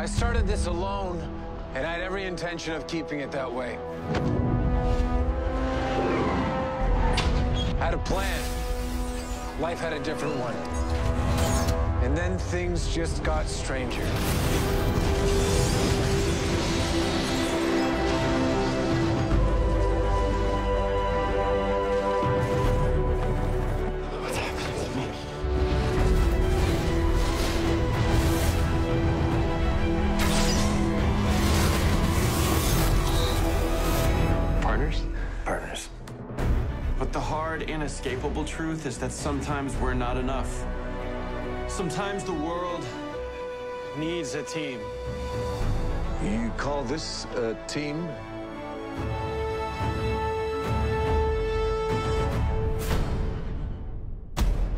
I started this alone, and I had every intention of keeping it that way. I had a plan. Life had a different one. And then things just got stranger. But the hard, inescapable truth is that sometimes we're not enough. Sometimes the world needs a team. You call this a team?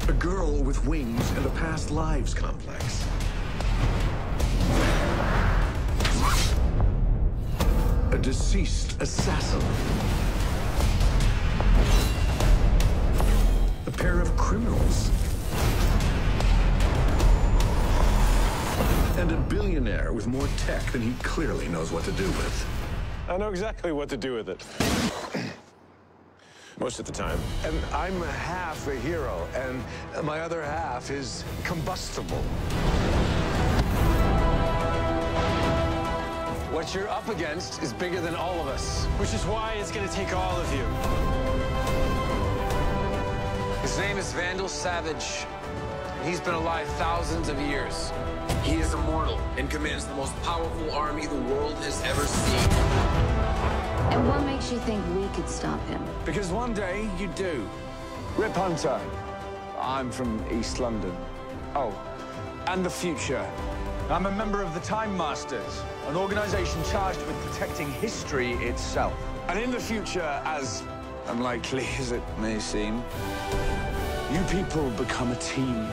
A girl with wings and a past lives complex. A deceased assassin. Criminals. And a billionaire with more tech than he clearly knows what to do with. I know exactly what to do with it. Most of the time. And I'm half a hero, and my other half is combustible. What you're up against is bigger than all of us. Which is why it's gonna take all of you. His name is Vandal Savage. He's been alive thousands of years. He is immortal and commands the most powerful army the world has ever seen. And what makes you think we could stop him? Because one day you do. Rip Hunter. I'm from East London. Oh, and the future. I'm a member of the Time Masters, an organization charged with protecting history itself. And in the future, as unlikely as it may seem, you people become a team.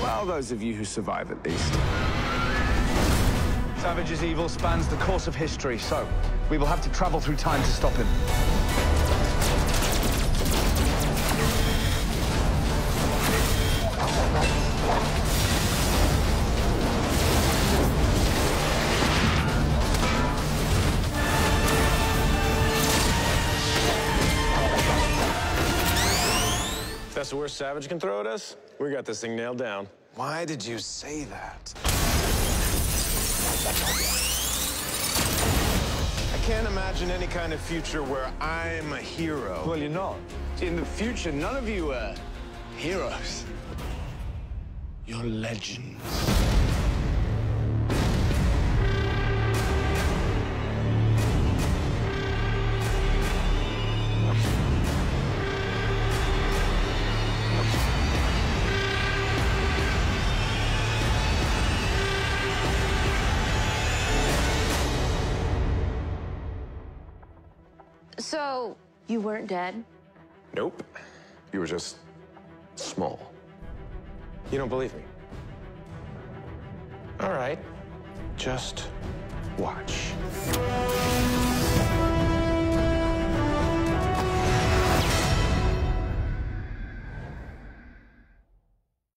Well, those of you who survive at least. Savage's evil spans the course of history, so we will have to travel through time to stop him. That's the worst Savage can throw at us, we got this thing nailed down. Why did you say that? I can't imagine any kind of future where I'm a hero. Well, you're not. In the future, none of you are heroes. You're legends. So, you weren't dead? Nope. You were just small. You don't believe me? All right. Just watch.